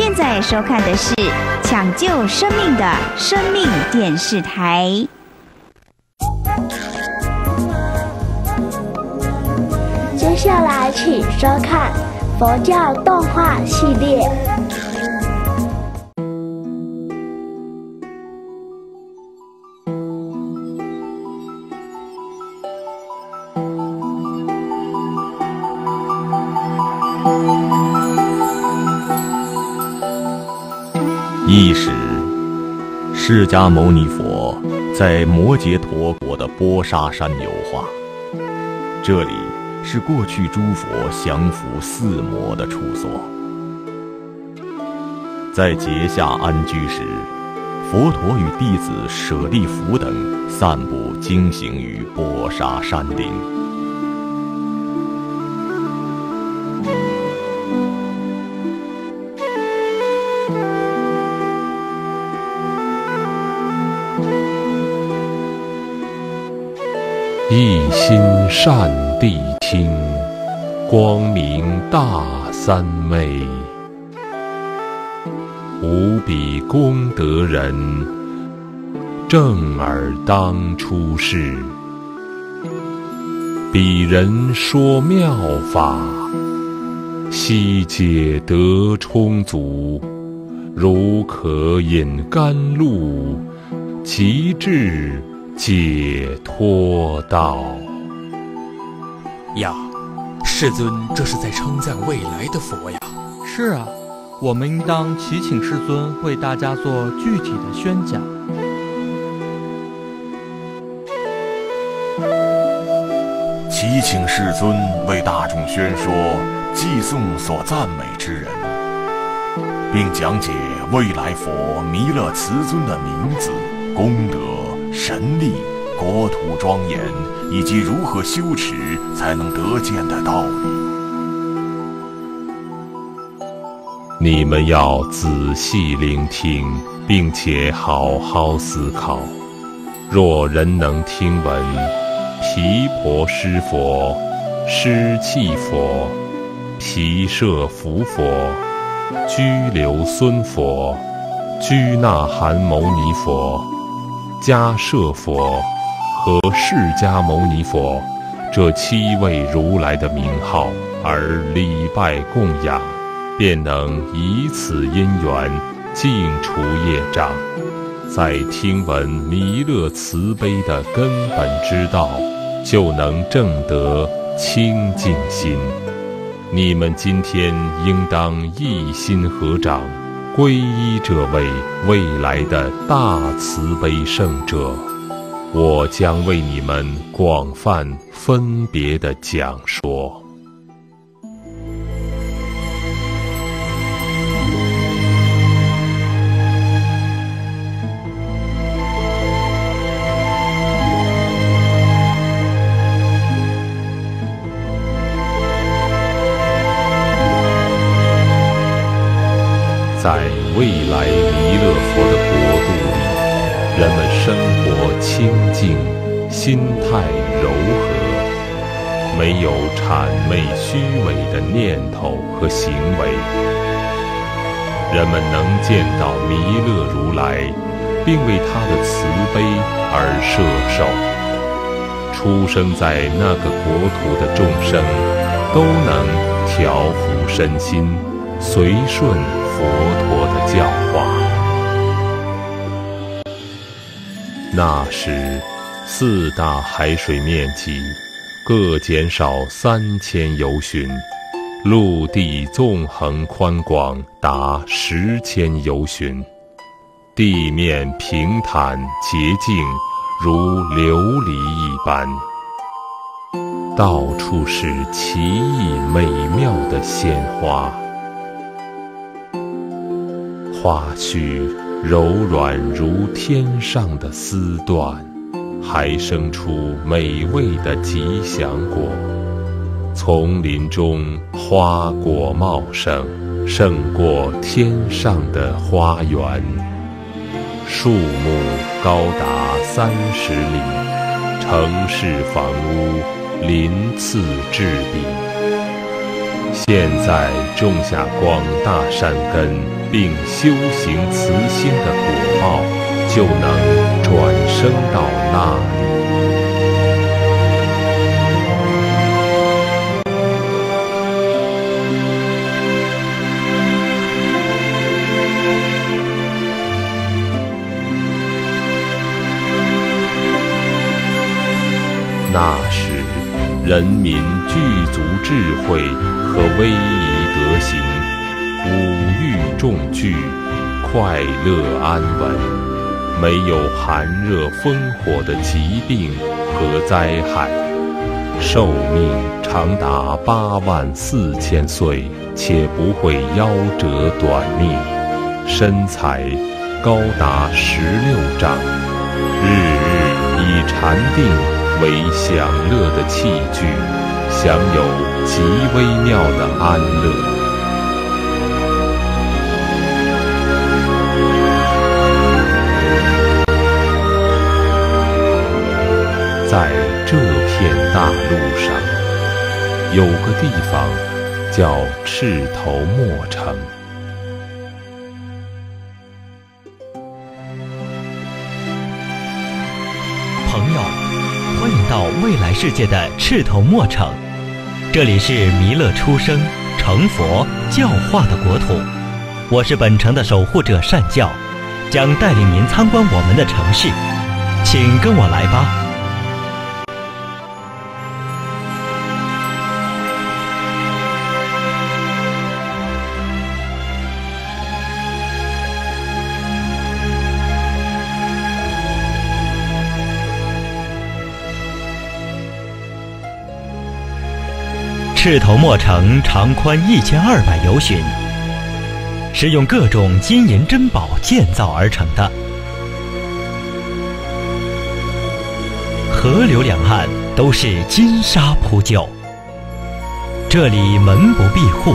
现在收看的是抢救生命的生命电视台。接下来请收看佛教动画系列。释迦牟尼佛在摩羯陀国的波沙山游化，这里是过去诸佛降伏四魔的处所。在结下安居时，佛陀与弟子舍利弗等散步经行于波沙山顶。一心善谛听，光明大三昧。无比功德人，正尔当出世。彼人说妙法，悉皆得充足，如可饮甘露，其至。解脱道呀，世尊，这是在称赞未来的佛呀！是啊，我们应当祈请世尊为大家做具体的宣讲。祈请世尊为大众宣说寄颂所赞美之人，并讲解未来佛弥勒慈尊的名字、功德。神力、国土庄严，以及如何修持才能得见的道理，你们要仔细聆听，并且好好思考。若人能听闻毗婆尸佛、施气佛、毗舍浮佛、居留孙佛、居那含牟尼佛。迦舍佛和释迦牟尼佛这七位如来的名号而礼拜供养，便能以此因缘净除业障。在听闻弥勒慈悲的根本之道，就能证得清净心。你们今天应当一心合掌。皈依这位未来的大慈悲圣者，我将为你们广泛分别的讲说。未来弥勒佛的国度里，人们生活清静，心态柔和，没有谄媚虚伪的念头和行为。人们能见到弥勒如来，并为他的慈悲而摄受。出生在那个国土的众生，都能调伏身心，随顺。佛陀的教化。那时，四大海水面积各减少三千由旬，陆地纵横宽广达十千由旬，地面平坦洁净如琉璃一般，到处是奇异美妙的鲜花。花絮柔软如天上的丝缎，还生出美味的吉祥果。丛林中花果茂盛，胜过天上的花园。树木高达三十里，城市房屋鳞次栉比。现在种下广大善根并修行慈心的果报，就能转生到那里。那时，人民具足智慧和威仪德行，五欲众具，快乐安稳，没有寒热风火的疾病和灾害，寿命长达八万四千岁，且不会夭折短命，身材高达十六丈，日日以禅定。为享乐的器具，享有极微妙的安乐。在这片大陆上，有个地方叫赤头墨城。朋友，欢迎到未来世界的赤头墨城，这里是弥勒出生、成佛、教化的国土。我是本城的守护者善教，将带领您参观我们的城市，请跟我来吧。赤头墨城长宽一千二百由旬，是用各种金银珍宝建造而成的。河流两岸都是金沙铺就，这里门不闭户，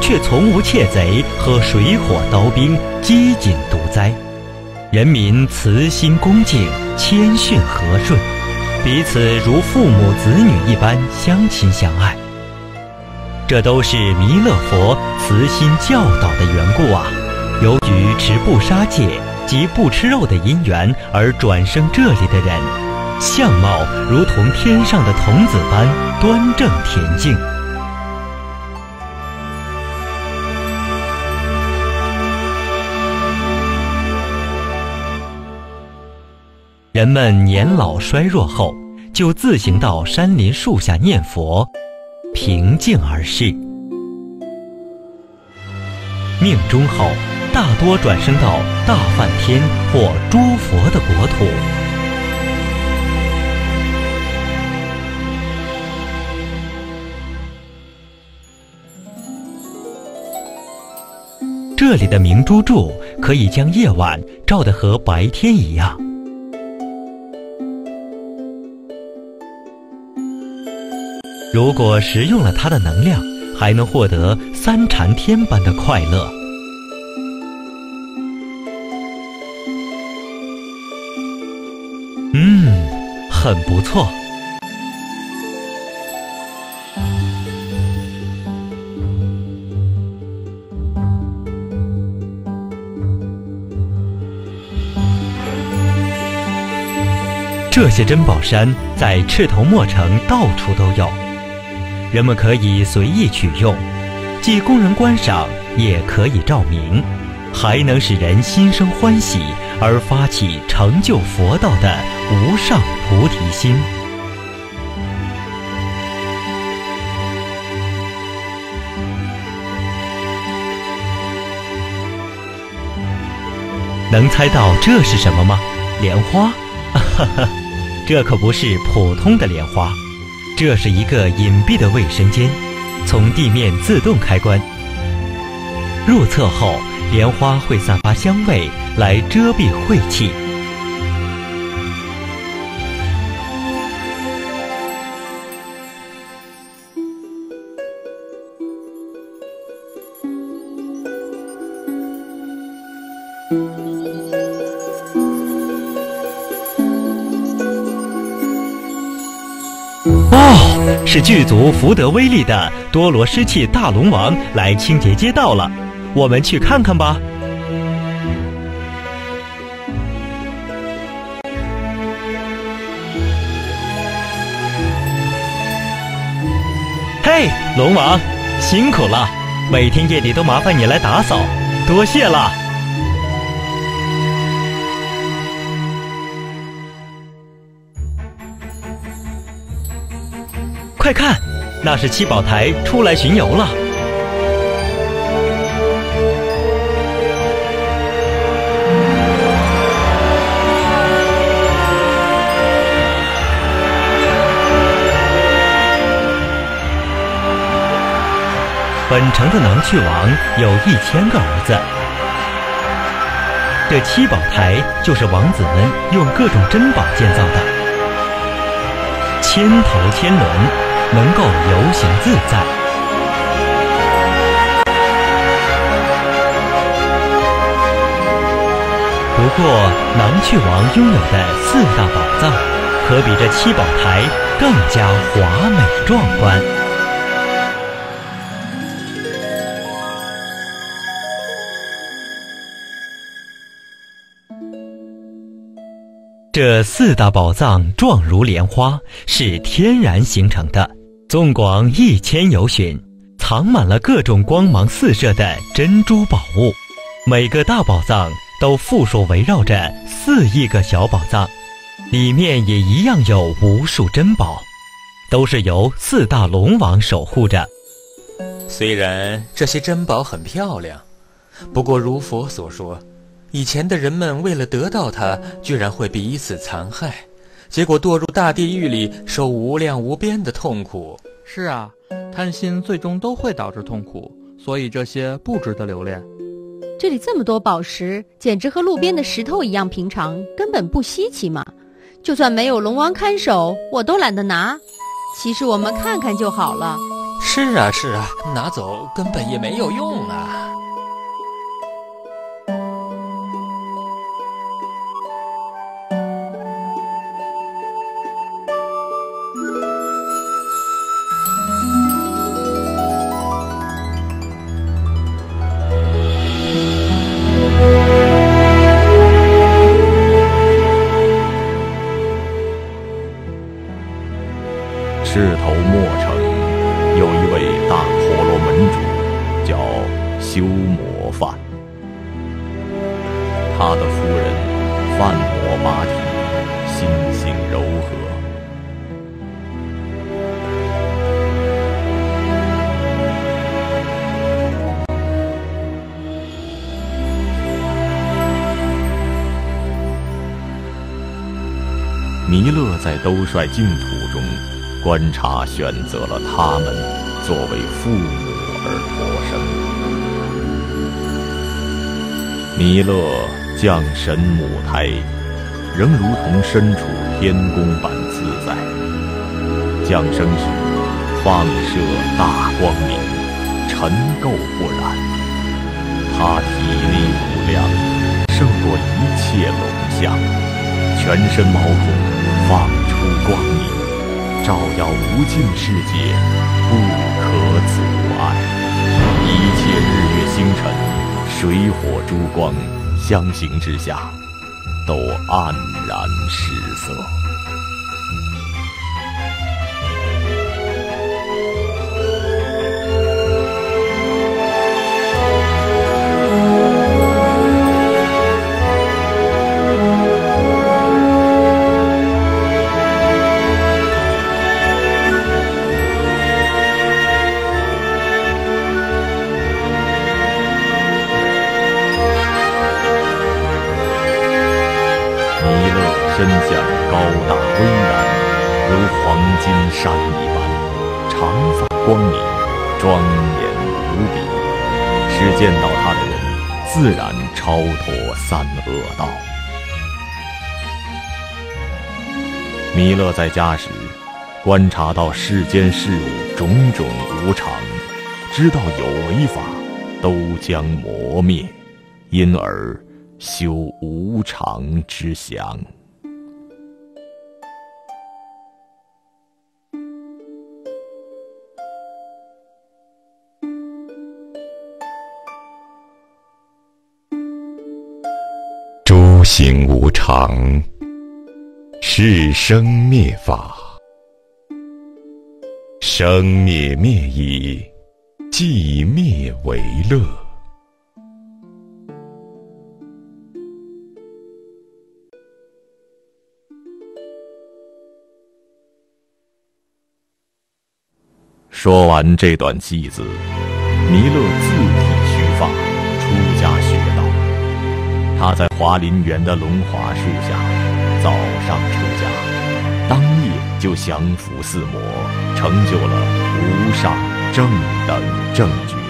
却从无窃贼和水火刀兵饥馑毒灾，人民慈心恭敬，谦逊和顺，彼此如父母子女一般相亲相爱。这都是弥勒佛慈心教导的缘故啊！由于持不杀戒及不吃肉的因缘而转生这里的人，相貌如同天上的童子般端正恬静。人们年老衰弱后，就自行到山林树下念佛。平静而逝，命中后大多转生到大梵天或诸佛的国土。这里的明珠柱可以将夜晚照得和白天一样。如果食用了它的能量，还能获得三禅天般的快乐。嗯，很不错。这些珍宝山在赤头墨城到处都有。人们可以随意取用，既供人观赏，也可以照明，还能使人心生欢喜而发起成就佛道的无上菩提心。能猜到这是什么吗？莲花？哈哈，这可不是普通的莲花。这是一个隐蔽的卫生间，从地面自动开关。入厕后，莲花会散发香味来遮蔽晦气。是剧组福德威力的多罗湿气大龙王来清洁街道了，我们去看看吧。嘿，龙王，辛苦了，每天夜里都麻烦你来打扫，多谢了。快看，那是七宝台出来巡游了。本城的囊去王有一千个儿子，这七宝台就是王子们用各种珍宝建造的，千头千轮，能够游行自在。不过，囊去王拥有的四大宝藏，可比这七宝台更加华美壮观。这四大宝藏状如莲花，是天然形成的。纵广一千由旬，藏满了各种光芒四射的珍珠宝物。每个大宝藏都附属围绕着四亿个小宝藏，里面也一样有无数珍宝，都是由四大龙王守护着。虽然这些珍宝很漂亮，不过如佛所说。以前的人们为了得到它，居然会彼此残害，结果堕入大地狱里，受无量无边的痛苦。是啊，贪心最终都会导致痛苦，所以这些不值得留恋。这里这么多宝石，简直和路边的石头一样平常，根本不稀奇嘛。就算没有龙王看守，我都懒得拿。其实我们看看就好了。是啊，是啊，拿走根本也没有用啊。的夫人范摩巴提心性柔和弥勒在兜率净土中观察，选择了他们作为父母而托生。弥勒降神母胎，仍如同身处天宫般自在。降生时放射大光明，尘垢不染。他体力无量，胜过一切龙象。全身毛孔放出光明，照耀无尽世界，不可阻碍。一切日月星辰、水火诸光相形之下，都黯然失色。见到他的人，自然超脱三恶道。弥勒在家时，观察到世间事物种种无常，知道有为法都将磨灭，因而修无常之祥。有形无常，是生灭法，生灭灭已，寂灭为乐。说完这段偈子，弥勒自他在华林园的龙华树下早上出家，当夜就降伏四魔，成就了无上正等正觉。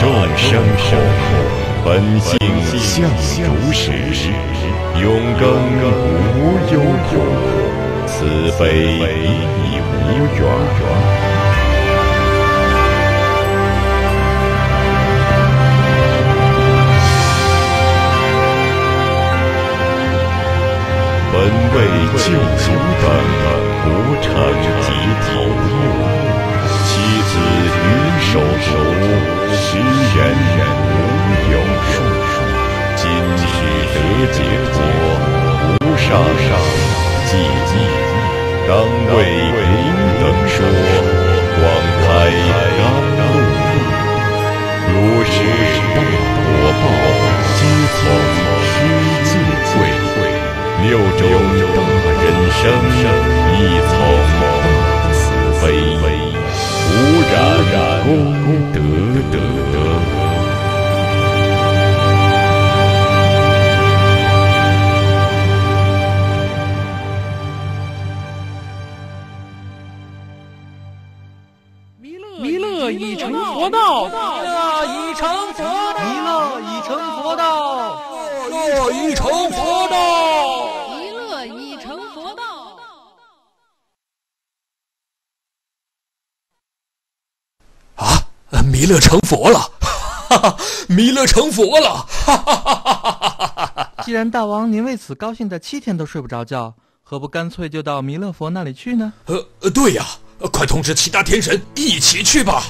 众生苦，本性相如实，永更无忧苦，慈悲已无缘。本为救主等无成及头目，妻子于手足，十人无有数。今取得解脱，无上寂寂，当为平等说，广开甘露。如是大果报，皆从世界贵。六种大人生，一从大慈悲，无染功德德。弥勒已成佛道，弥勒已成佛道，弥勒已成佛道，弥勒已成佛道。弥勒已成佛道。啊！弥勒成佛了，哈哈！弥勒成佛了，哈哈哈哈哈哈！既然大王您为此高兴的七天都睡不着觉，何不干脆就到弥勒佛那里去呢？呃，呃对呀，快通知其他天神一起去吧。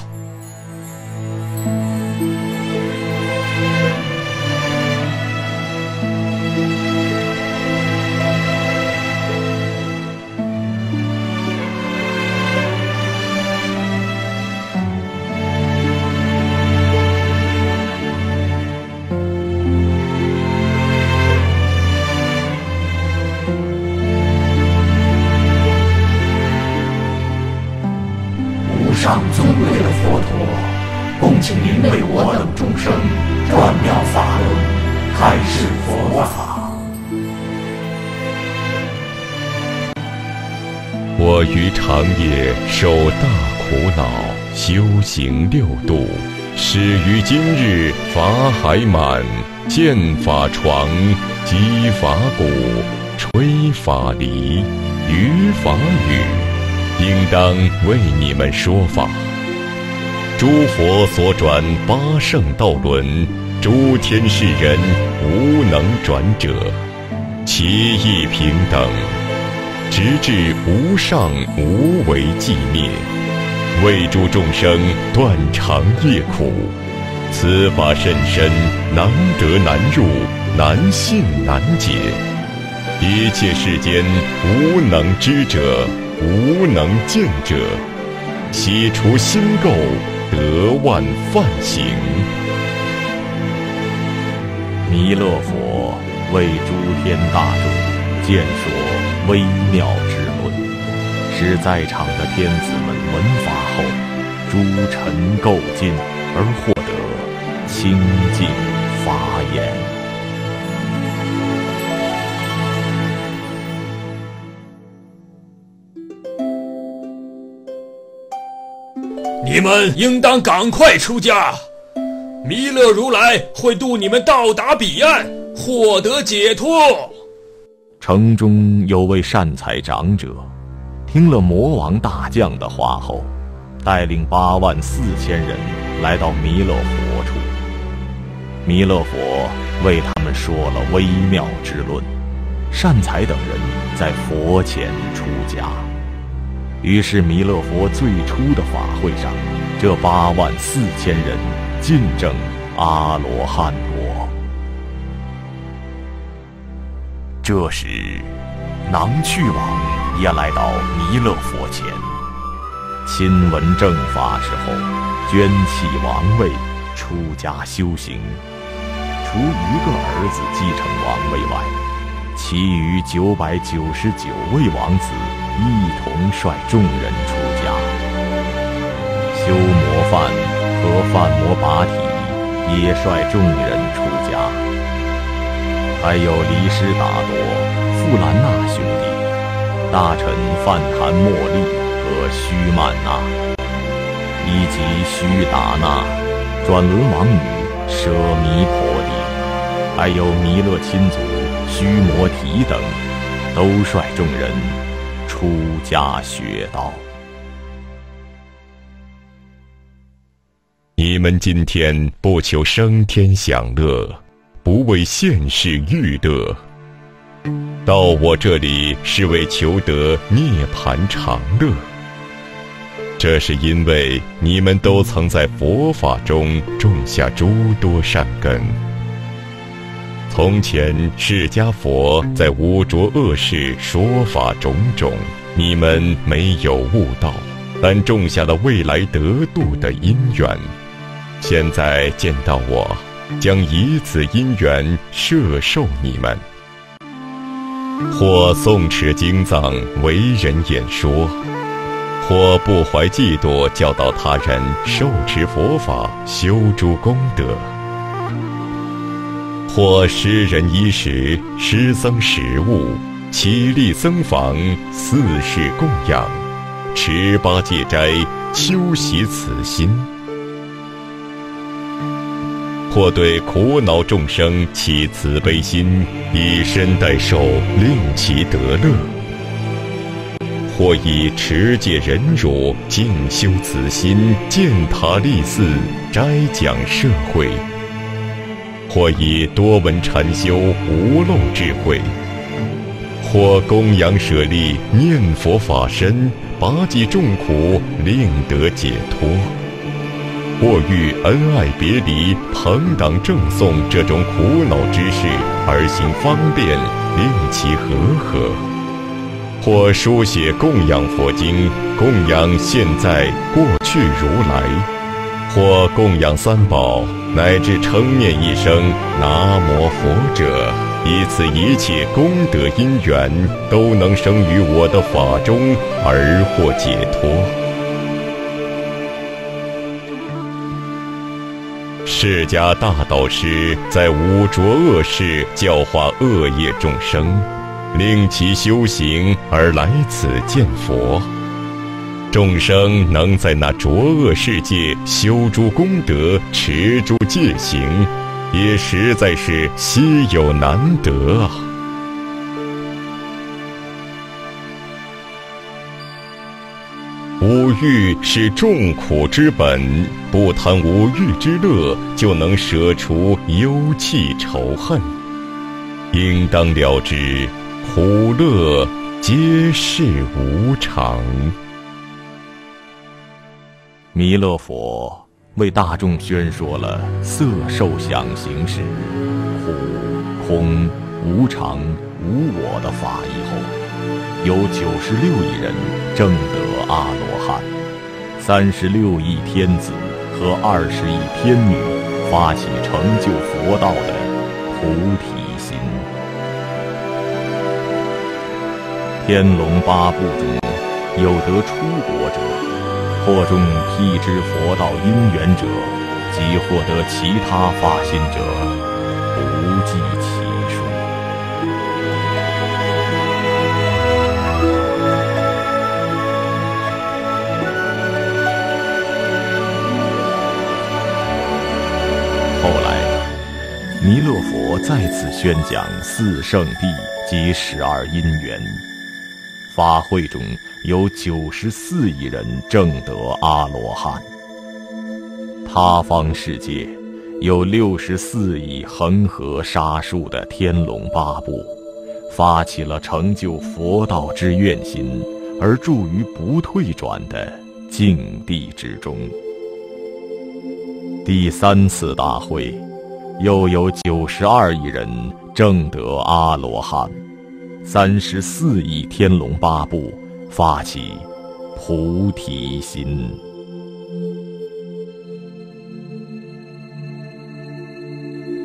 长夜受大苦恼，修行六度，始于今日法海满，见法床，击法鼓，吹法笛，语法语，应当为你们说法。诸佛所转八圣道轮，诸天世人无能转者，其义平等。直至无上无为寂灭，为诸众生断肠业苦。此法甚深，难得难入，难信难解。一切世间无能知者，无能见者，悉除心垢，得万梵行。弥勒佛为诸天大众见说。微妙之论，使在场的天子们闻法后，诸尘垢尽，而获得清净法眼。你们应当赶快出家，弥勒如来会渡你们到达彼岸，获得解脱。城中有位善财长者，听了魔王大将的话后，带领八万四千人来到弥勒佛处。弥勒佛为他们说了微妙之论，善财等人在佛前出家。于是弥勒佛最初的法会上，这八万四千人尽证阿罗汉这时，囊去王也来到弥勒佛前，亲闻正法之后，捐弃王位，出家修行。除一个儿子继承王位外，其余九百九十九位王子一同率众人出家。修魔梵和梵摩拔提也率众人出。还有离师达多、富兰那兄弟、大臣范檀莫利和须曼那，以及须达那、转轮王女舍弥婆。还有弥勒亲族须摩提等，都率众人出家学道。你们今天不求升天享乐，不为现世欲乐，到我这里是为求得涅盘长乐。这是因为你们都曾在佛法中种下诸多善根。从前释迦佛在无浊恶世说法种种，你们没有悟道，但种下了未来得度的因缘。现在见到我，将以此因缘摄受你们，或诵持经藏为人演说，或不怀嫉妒教导他人受持佛法修诸功德。或施人衣食，施僧食物，起立僧房，四世供养，持八戒斋，修习此心；或对苦恼众生起慈悲心，以身代受，令其得乐；或以持戒忍辱，静修此心，建塔立寺，斋讲社会。或以多闻禅修无漏智慧，或供养舍利念佛法身，拔济众苦，令得解脱；或遇恩爱别离、朋党赠送这种苦恼之事而行方便，令其和合；或书写供养佛经，供养现在、过去如来；或供养三宝。乃至称念一声“南无佛”者，以此一切功德因缘，都能生于我的法中而获解脱。释迦大导师在五浊恶世教化恶业众生，令其修行而来此见佛。众生能在那浊恶世界修诸功德、持诸戒行，也实在是稀有难得啊！五欲是众苦之本，不贪五欲之乐，就能舍除忧气仇恨。应当了知，苦乐皆是无常。弥勒佛为大众宣说了色受想行识苦、空、无常、无我的法以后，有九十六亿人证得阿罗汉，三十六亿天子和二十亿天女发起成就佛道的菩提心。天龙八部中有得出国者。或中辟支佛道因缘者，及获得其他发心者，不计其弥勒佛再次宣讲四圣谛及十二因缘。法会中有九十四亿人证得阿罗汉。他方世界有六十四亿恒河沙数的天龙八部，发起了成就佛道之愿心，而住于不退转的境地之中。第三次大会，又有九十二亿人证得阿罗汉。三十四亿天龙八部发起菩提心。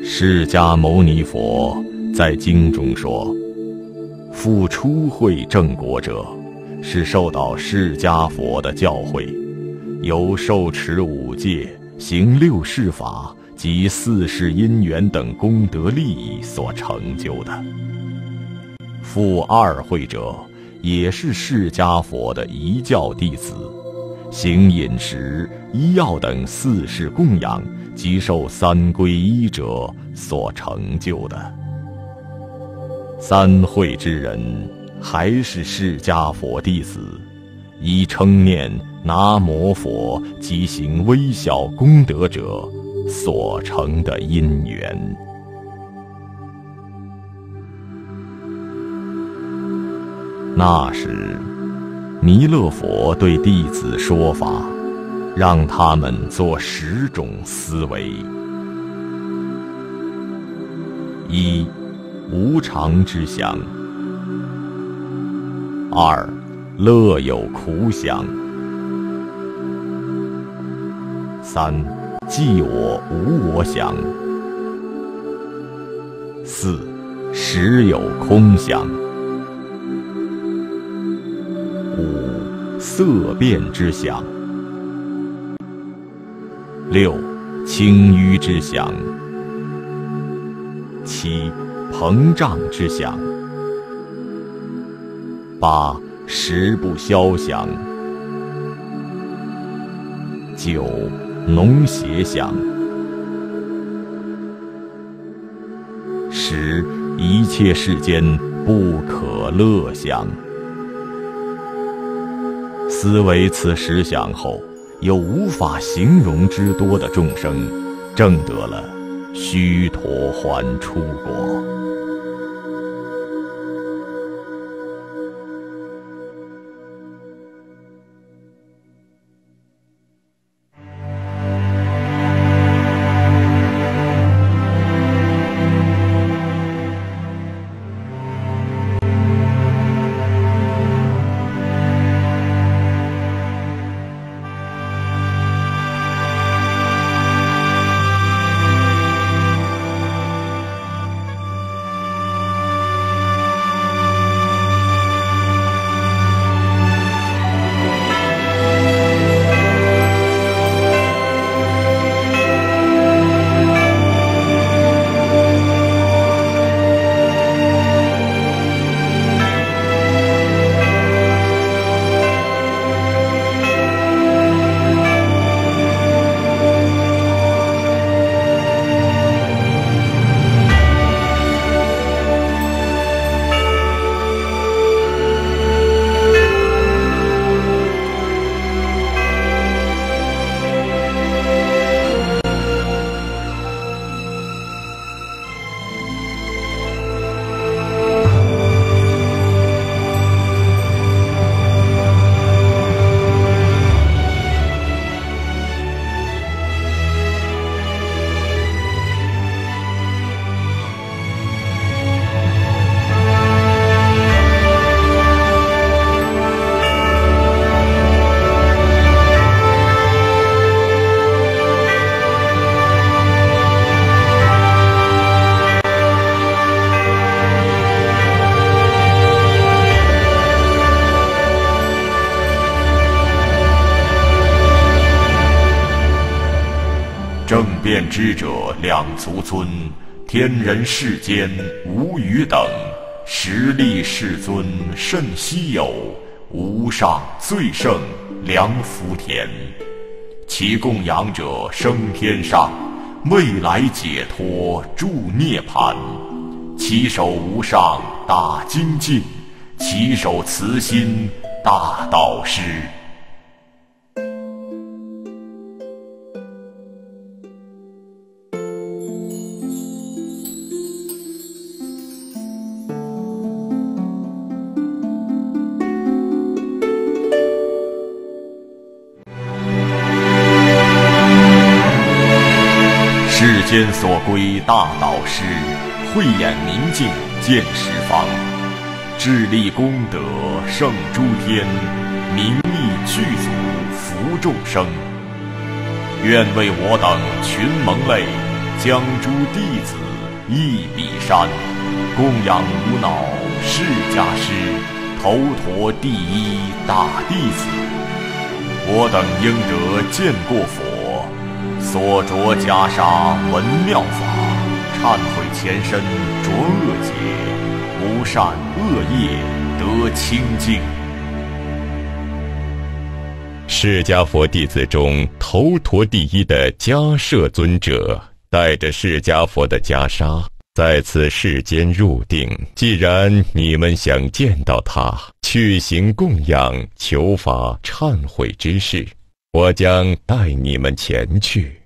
释迦牟尼佛在经中说：“复初会正果者，是受到释迦佛的教诲，由受持五戒、行六事法及四世因缘等功德利益所成就的。”复二会者，也是释迦佛的一教弟子，行饮食、医药等四世供养及受三皈依者所成就的。三会之人，还是释迦佛弟子，以称念南无佛及行微小功德者所成的因缘。那时，弥勒佛对弟子说法，让他们做十种思维：一、无常之想；二、乐有苦想；三、即我无我想；四、时有空想。五色变之想，六轻淤之想，七膨胀之想，八食不消想，九脓血想，使一切世间不可乐想。思维此实相后，有无法形容之多的众生，证得了须陀洹出国。知者两足尊，天人世间无与等，实力世尊甚稀有，无上最胜良福田。其供养者升天上，未来解脱助涅槃。其手无上大精进，其手慈心大导师。归大导师，慧眼明镜见十方，智力功德胜诸天，名利具足福众生。愿为我等群蒙类，将诸弟子一笔山，供养无脑释迦师，头陀第一大弟子。我等应得见过佛。所着袈裟闻妙法，忏悔前身着恶劫，不善恶业得清净。释迦佛弟子中头陀第一的迦摄尊者，带着释迦佛的袈裟，在此世间入定。既然你们想见到他，去行供养、求法、忏悔之事。我将带你们前去。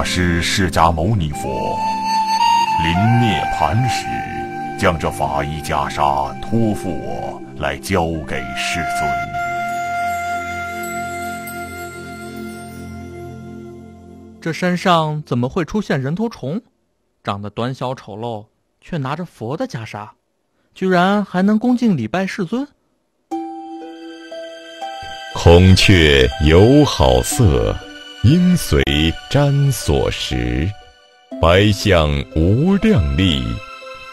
大师释迦牟尼佛临涅盘时，将这法衣袈裟托付我来交给世尊。这山上怎么会出现人头虫？长得短小丑陋，却拿着佛的袈裟，居然还能恭敬礼拜世尊。孔雀有好色。鹰随瞻所识，白象无量力。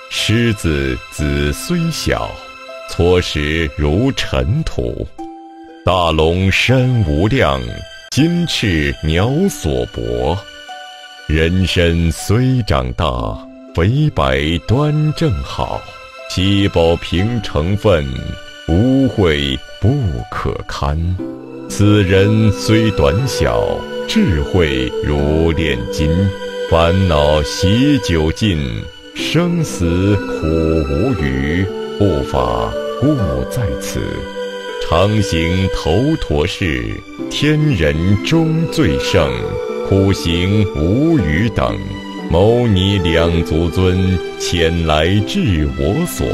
狮子子虽小，搓食如尘土。大龙身无量，金翅鸟所搏。人身虽长大，肥白端正好。七宝瓶成分，污秽不可堪。此人虽短小。智慧如炼金，烦恼习久尽，生死苦无余。不法故在此，常行头陀事，天人中最胜。苦行无余等，牟尼两足尊前来至我所，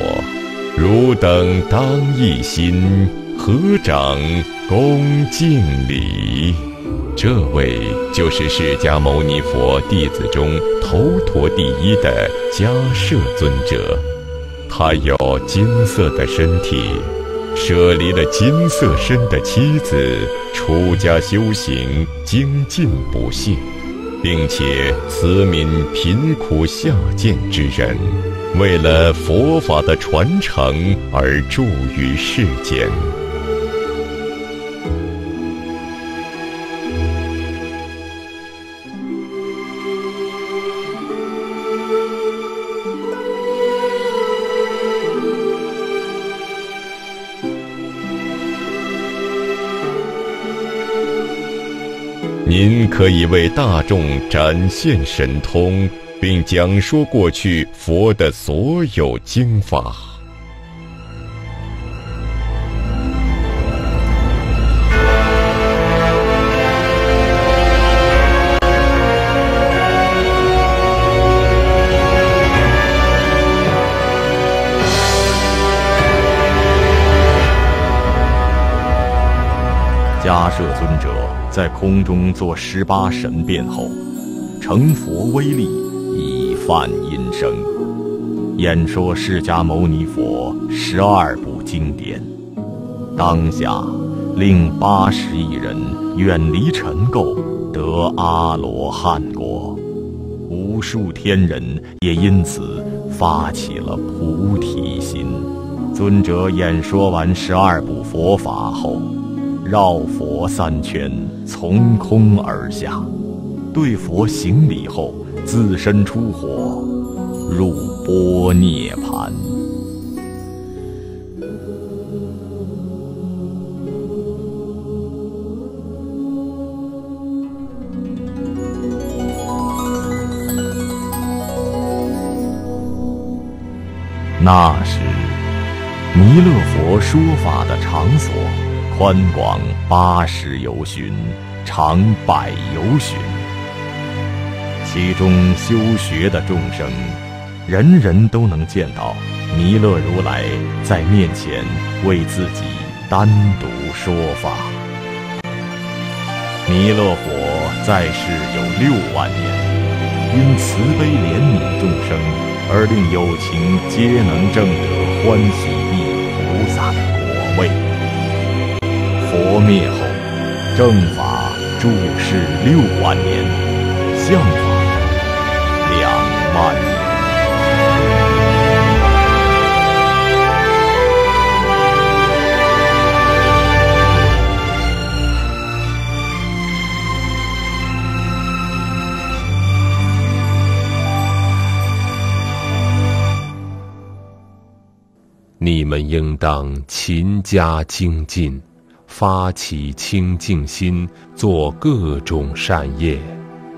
汝等当一心，合掌恭敬礼。这位就是释迦牟尼佛弟子中头陀第一的迦摄尊者，他有金色的身体，舍离了金色身的妻子，出家修行，精进不懈，并且慈悯贫苦下贱之人，为了佛法的传承而住于世间。您可以为大众展现神通，并讲说过去佛的所有经法。迦摄尊者在空中做十八神变后，成佛威力以梵音声，演说释迦牟尼佛十二部经典。当下，令八十亿人远离尘垢，得阿罗汉果；无数天人也因此发起了菩提心。尊者演说完十二部佛法后。绕佛三圈，从空而下，对佛行礼后，自身出火，入波涅盘。那时，弥勒佛说法的场所。宽广八十由旬，长百由旬。其中修学的众生，人人都能见到弥勒如来在面前为自己单独说法。弥勒佛在世有六万年，因慈悲怜悯众生，而令有情皆能证得欢喜地菩萨的果位。佛灭后，正法住世六万年，相法两万年。你们应当勤加精进。发起清净心，做各种善业，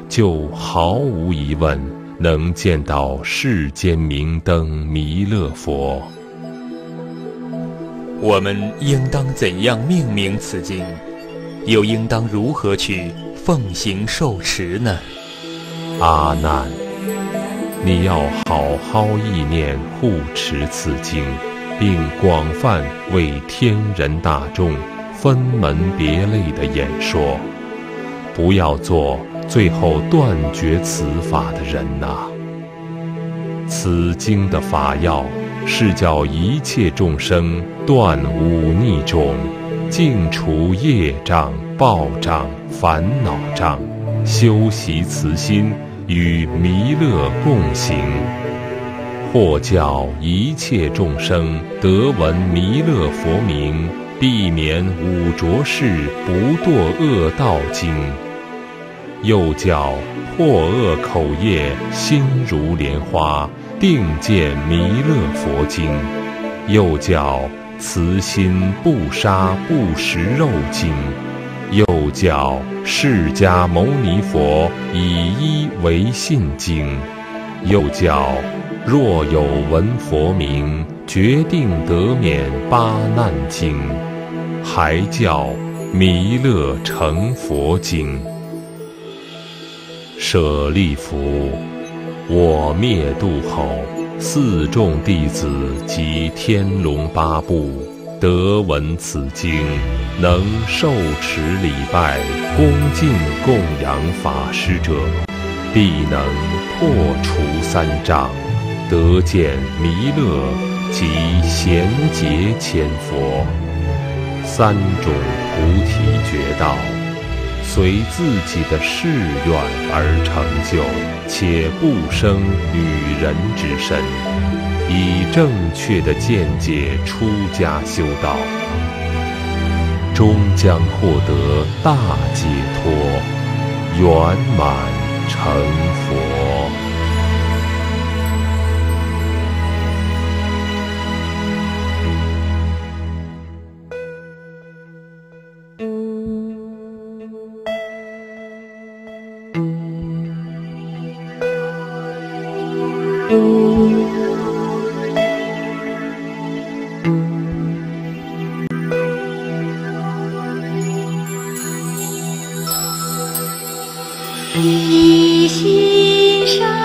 就毫无疑问能见到世间明灯弥勒佛。我们应当怎样命名此经？又应当如何去奉行受持呢？阿难，你要好好意念护持此经，并广泛为天人大众。分门别类的演说，不要做最后断绝此法的人呐。此经的法要是叫一切众生断忤逆种，净除业障、报障、烦恼障，修习慈心，与弥勒共行，或教一切众生得闻弥勒佛名。避免五浊世不堕恶道经，又叫破恶口业心如莲花定见弥勒佛经，又叫慈心不杀不食肉经，又叫释迦牟尼佛以一为信经，又叫若有闻佛名。决定得免八难经，还叫弥勒成佛经。舍利弗，我灭度后，四众弟子及天龙八部得闻此经，能受持礼拜、恭敬供养法师者，必能破除三障，得见弥勒。即贤杰千佛，三种菩提觉道，随自己的誓愿而成就，且不生女人之身，以正确的见解出家修道，终将获得大解脱，圆满成佛。你心上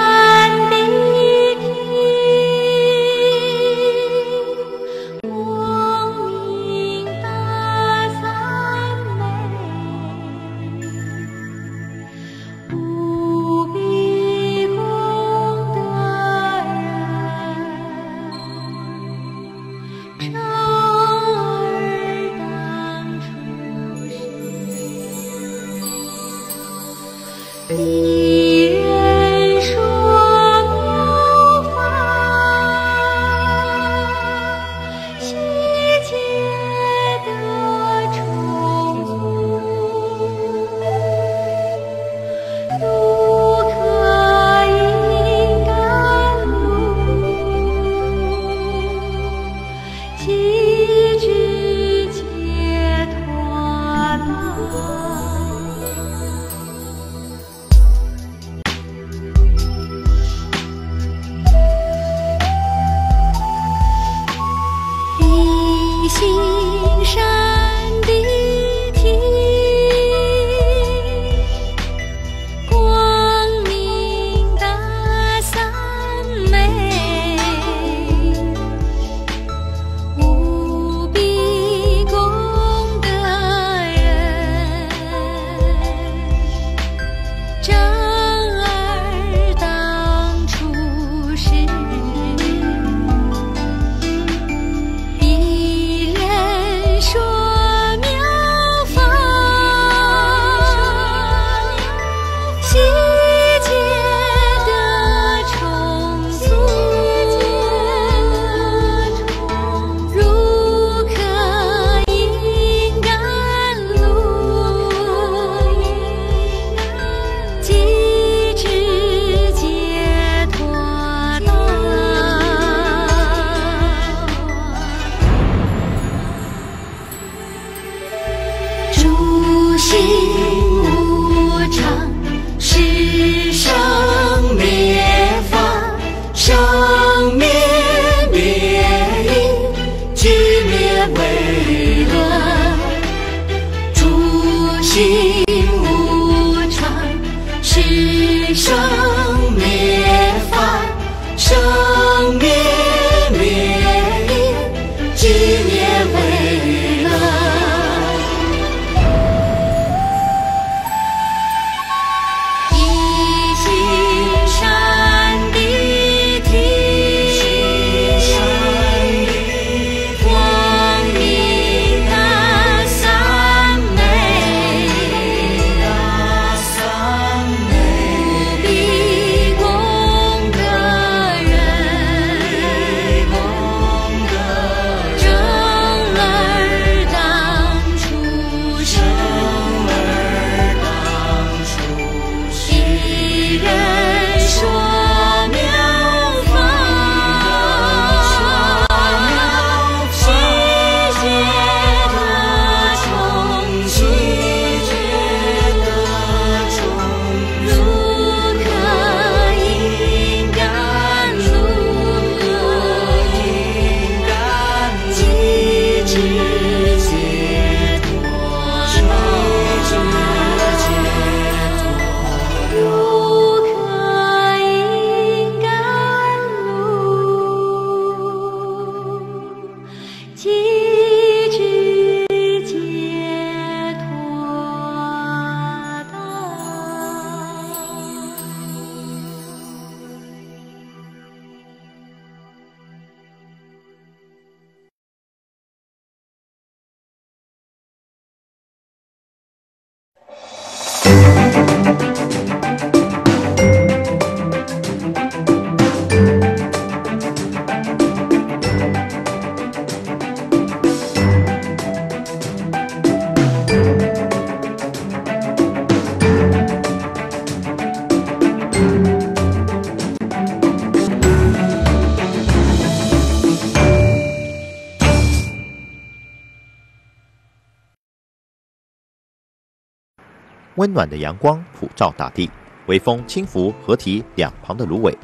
温暖的阳光普照大地，微风轻拂河堤两旁的芦苇，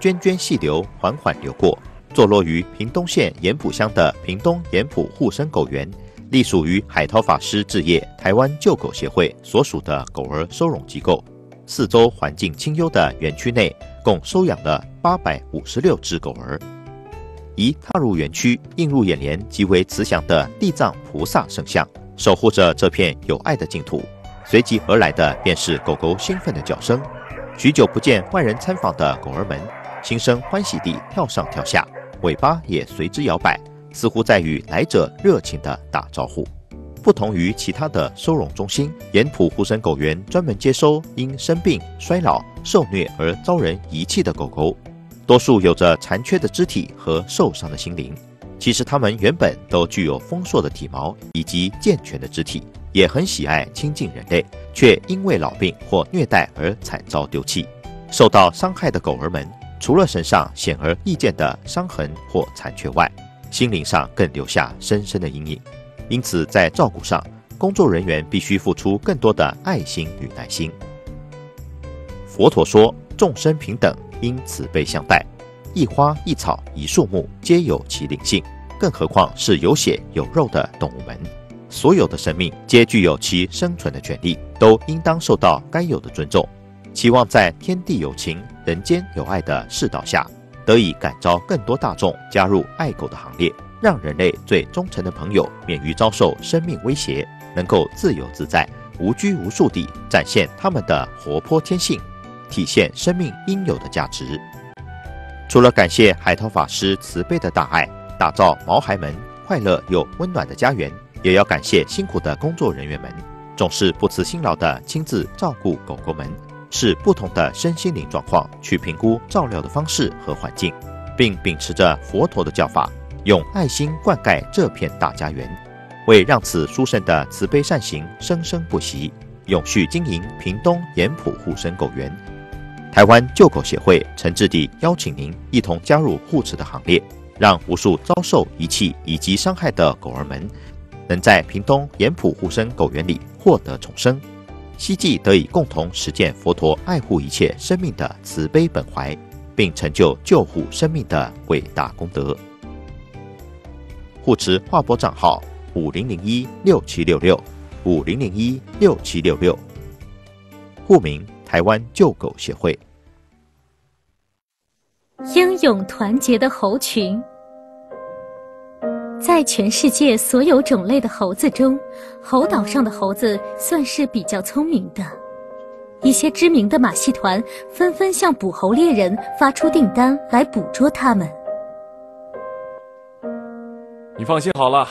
涓涓细流缓缓流过。坐落于屏东县盐埔乡的屏东盐埔护生狗园，隶属于海涛法师置业台湾救狗协会所属的狗儿收容机构。四周环境清幽的园区内，共收养了八百五十六只狗儿。一踏入园区，映入眼帘极为慈祥的地藏菩萨圣像，守护着这片有爱的净土。随即而来的便是狗狗兴奋的叫声。许久不见外人参访的狗儿们，心生欢喜地跳上跳下，尾巴也随之摇摆，似乎在与来者热情地打招呼。不同于其他的收容中心，盐浦护身狗园专门接收因生病、衰老、受虐而遭人遗弃的狗狗，多数有着残缺的肢体和受伤的心灵。其实它们原本都具有丰硕的体毛以及健全的肢体。也很喜爱亲近人类，却因为老病或虐待而惨遭丢弃。受到伤害的狗儿们，除了身上显而易见的伤痕或残缺外，心灵上更留下深深的阴影。因此，在照顾上，工作人员必须付出更多的爱心与耐心。佛陀说：“众生平等，应慈悲相待。一花一草一树木，皆有其灵性，更何况是有血有肉的动物们。”所有的生命皆具有其生存的权利，都应当受到该有的尊重。期望在天地有情、人间有爱的世道下，得以感召更多大众加入爱狗的行列，让人类最忠诚的朋友免于遭受生命威胁，能够自由自在、无拘无束地展现他们的活泼天性，体现生命应有的价值。除了感谢海涛法师慈悲的大爱，打造毛孩们快乐又温暖的家园。也要感谢辛苦的工作人员们，总是不辞辛劳的亲自照顾狗狗们，视不同的身心灵状况去评估照料的方式和环境，并秉持着佛陀的教法，用爱心灌溉这片大家园，为让此殊胜的慈悲善行生生不息，永续经营屏东盐埔护生狗园。台湾救狗协会诚挚地邀请您一同加入护持的行列，让无数遭受遗弃以及伤害的狗儿们。能在屏东盐埔护生狗园里获得重生，希冀得以共同实践佛陀爱护一切生命的慈悲本怀，并成就救护生命的伟大功德。护持划拨账号：五零零一六七六六五零零一六七六六。户名：台湾救狗协会。英勇团结的猴群。在全世界所有种类的猴子中，猴岛上的猴子算是比较聪明的。一些知名的马戏团纷纷向捕猴猎人发出订单来捕捉它们。你放心好了，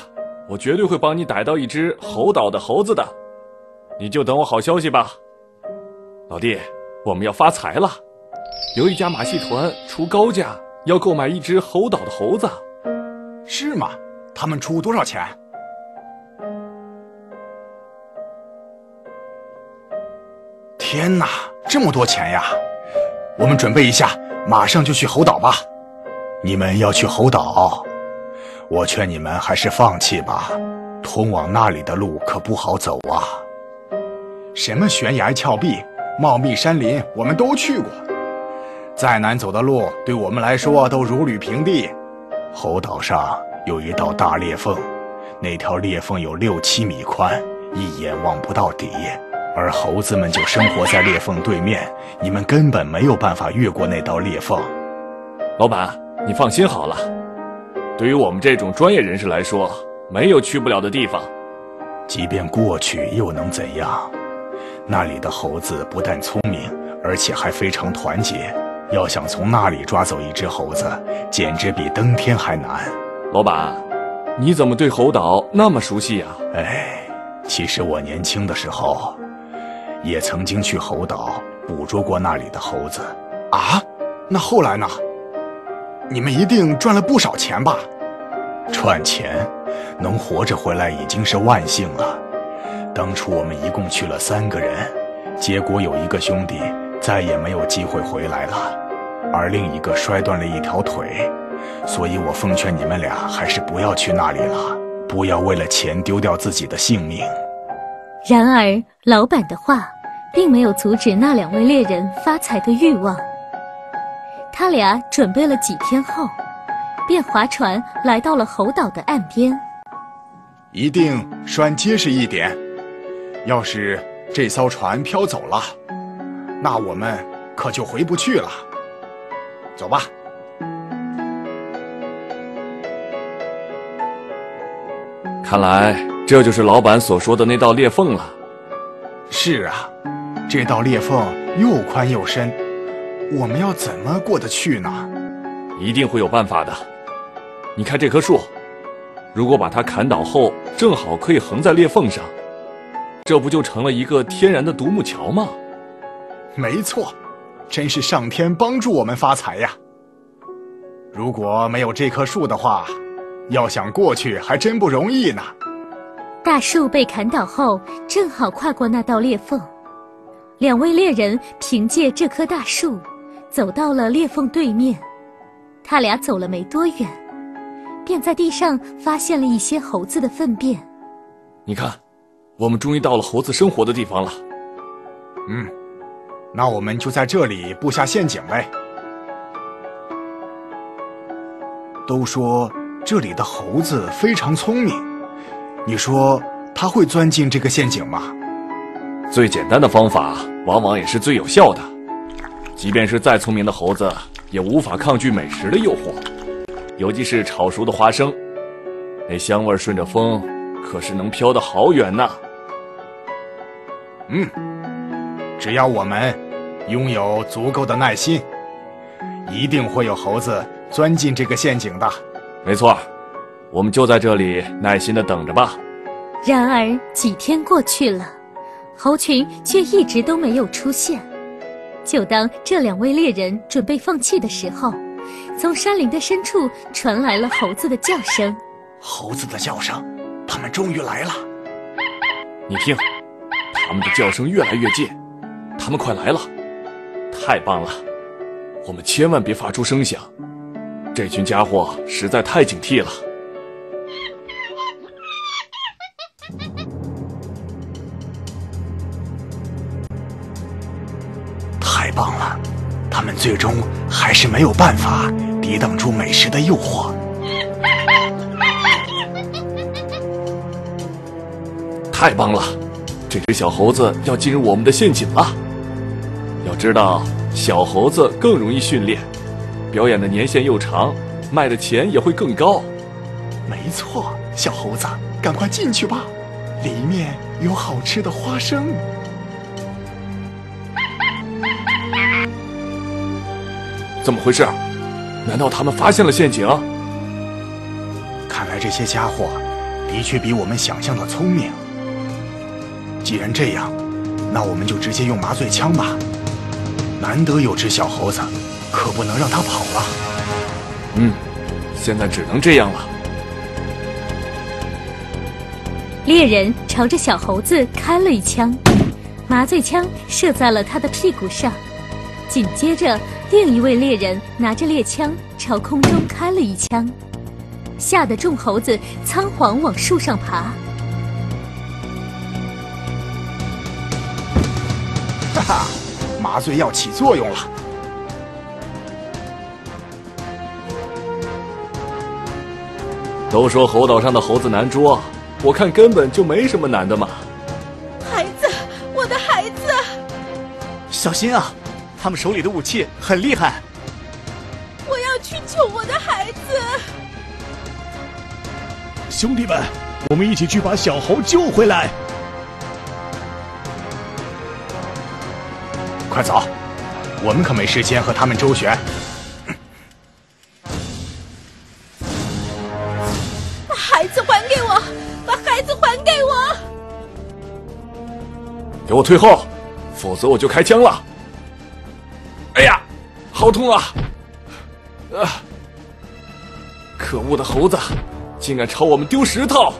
我绝对会帮你逮到一只猴岛的猴子的。你就等我好消息吧，老弟，我们要发财了。有一家马戏团出高价要购买一只猴岛的猴子，是吗？他们出多少钱？天哪，这么多钱呀！我们准备一下，马上就去猴岛吧。你们要去猴岛，我劝你们还是放弃吧。通往那里的路可不好走啊。什么悬崖峭壁、茂密山林，我们都去过。再难走的路，对我们来说都如履平地。猴岛上。有一道大裂缝，那条裂缝有六七米宽，一眼望不到底。而猴子们就生活在裂缝对面，你们根本没有办法越过那道裂缝。老板，你放心好了，对于我们这种专业人士来说，没有去不了的地方。即便过去又能怎样？那里的猴子不但聪明，而且还非常团结。要想从那里抓走一只猴子，简直比登天还难。老板，你怎么对猴岛那么熟悉呀？哎，其实我年轻的时候，也曾经去猴岛捕捉过那里的猴子。啊，那后来呢？你们一定赚了不少钱吧？赚钱，能活着回来已经是万幸了。当初我们一共去了三个人，结果有一个兄弟再也没有机会回来了，而另一个摔断了一条腿。所以我奉劝你们俩还是不要去那里了，不要为了钱丢掉自己的性命。然而，老板的话并没有阻止那两位猎人发财的欲望。他俩准备了几天后，便划船来到了猴岛的岸边。一定拴结实一点，要是这艘船飘走了，那我们可就回不去了。走吧。看来这就是老板所说的那道裂缝了。是啊，这道裂缝又宽又深，我们要怎么过得去呢？一定会有办法的。你看这棵树，如果把它砍倒后，正好可以横在裂缝上，这不就成了一个天然的独木桥吗？没错，真是上天帮助我们发财呀！如果没有这棵树的话，要想过去还真不容易呢。大树被砍倒后，正好跨过那道裂缝。两位猎人凭借这棵大树，走到了裂缝对面。他俩走了没多远，便在地上发现了一些猴子的粪便。你看，我们终于到了猴子生活的地方了。嗯，那我们就在这里布下陷阱呗。都说这里的猴子非常聪明，你说它会钻进这个陷阱吗？最简单的方法，往往也是最有效的。即便是再聪明的猴子，也无法抗拒美食的诱惑，尤其是炒熟的花生，那香味顺着风，可是能飘得好远呢。嗯，只要我们拥有足够的耐心，一定会有猴子钻进这个陷阱的。没错，我们就在这里耐心的等着吧。然而几天过去了，猴群却一直都没有出现。就当这两位猎人准备放弃的时候，从山林的深处传来了猴子的叫声。猴子的叫声，他们终于来了！你听，他们的叫声越来越近，他们快来了！太棒了！我们千万别发出声响，这群家伙实在太警惕了。太棒了，他们最终还是没有办法抵挡住美食的诱惑。太棒了，这只小猴子要进入我们的陷阱了。要知道，小猴子更容易训练，表演的年限又长，卖的钱也会更高。没错，小猴子，赶快进去吧，里面有好吃的花生。怎么回事？难道他们发现了陷阱？看来这些家伙的确比我们想象的聪明。既然这样，那我们就直接用麻醉枪吧。难得有只小猴子，可不能让它跑了。嗯，现在只能这样了。猎人朝着小猴子开了一枪，麻醉枪射在了他的屁股上。紧接着，另一位猎人拿着猎枪朝空中开了一枪，吓得众猴子仓皇往树上爬。哈哈，麻醉药起作用了。都说猴岛上的猴子难捉，我看根本就没什么难的嘛。孩子，我的孩子，小心啊！他们手里的武器很厉害。我要去救我的孩子。兄弟们，我们一起去把小猴救回来。快走，我们可没时间和他们周旋。把孩子还给我！把孩子还给我！给我退后！否则我就开枪了。哎呀，好痛啊！啊！可恶的猴子，竟敢朝我们丢石头！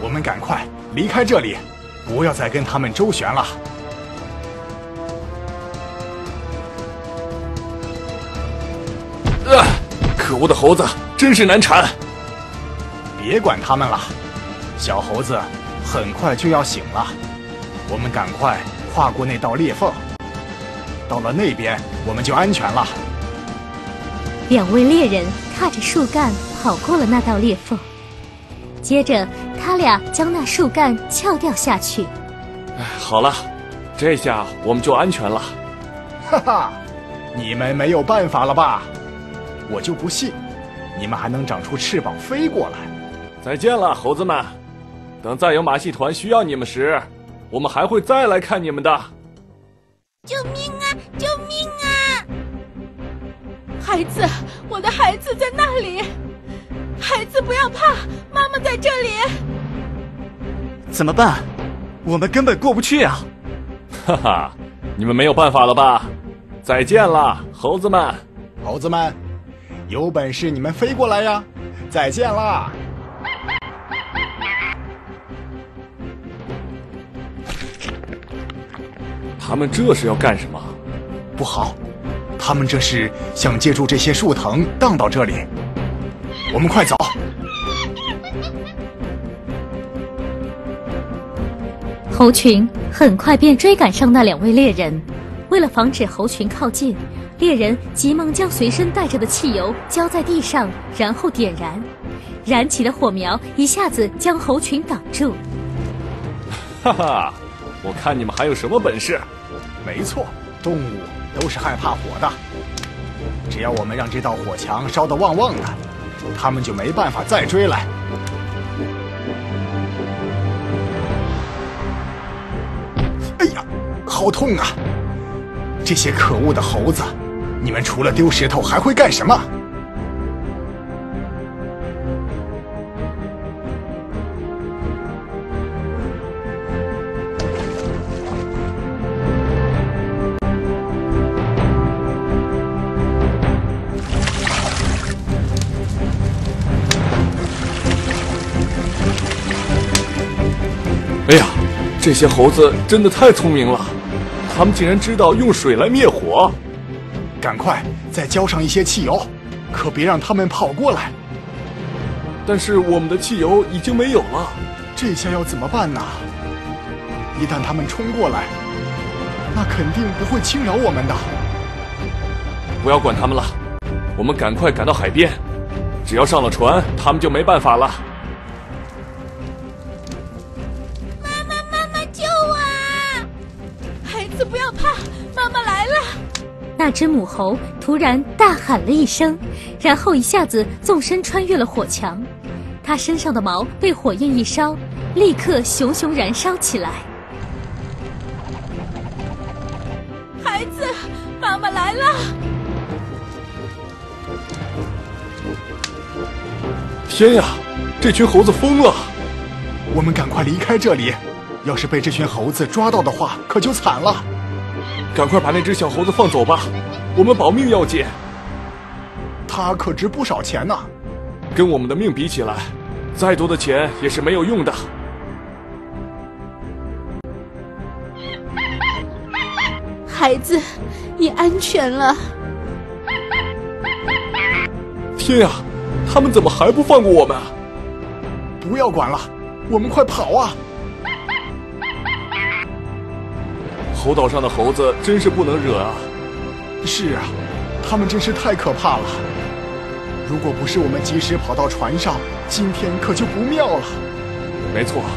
我们赶快离开这里，不要再跟他们周旋了。啊！可恶的猴子，真是难缠！别管他们了，小猴子很快就要醒了，我们赶快跨过那道裂缝，到了那边我们就安全了。两位猎人踏着树干跑过了那道裂缝，接着他俩将那树干撬掉下去。哎，好了，这下我们就安全了。哈哈，你们没有办法了吧？我就不信，你们还能长出翅膀飞过来。再见了，猴子们！等再有马戏团需要你们时，我们还会再来看你们的。救命啊！救命啊！孩子，我的孩子在那里。孩子不要怕，妈妈在这里。怎么办？我们根本过不去啊！哈哈，你们没有办法了吧？再见了，猴子们！猴子们，有本事你们飞过来呀！再见啦！他们这是要干什么？不好，他们这是想借助这些树藤荡到这里。我们快走！猴群很快便追赶上那两位猎人。为了防止猴群靠近，猎人急忙将随身带着的汽油浇在地上，然后点燃。燃起的火苗一下子将猴群挡住。哈哈，我看你们还有什么本事？没错，动物都是害怕火的。只要我们让这道火墙烧得旺旺的，他们就没办法再追来。哎呀，好痛啊！这些可恶的猴子，你们除了丢石头还会干什么？哎呀，这些猴子真的太聪明了，他们竟然知道用水来灭火。赶快再浇上一些汽油，可别让他们跑过来。但是我们的汽油已经没有了，这下要怎么办呢？一旦他们冲过来，那肯定不会轻饶我们的。不要管他们了，我们赶快赶到海边。只要上了船，他们就没办法了。那只母猴突然大喊了一声，然后一下子纵身穿越了火墙。它身上的毛被火焰一烧，立刻熊熊燃烧起来。孩子，妈妈来了！天呀，这群猴子疯了！我们赶快离开这里，要是被这群猴子抓到的话，可就惨了。赶快把那只小猴子放走吧，我们保命要紧。它可值不少钱呢，跟我们的命比起来，再多的钱也是没有用的。孩子，你安全了。天啊，他们怎么还不放过我们？不要管了，我们快跑啊！猴岛上的猴子真是不能惹啊！是啊，他们真是太可怕了。如果不是我们及时跑到船上，今天可就不妙了。没错，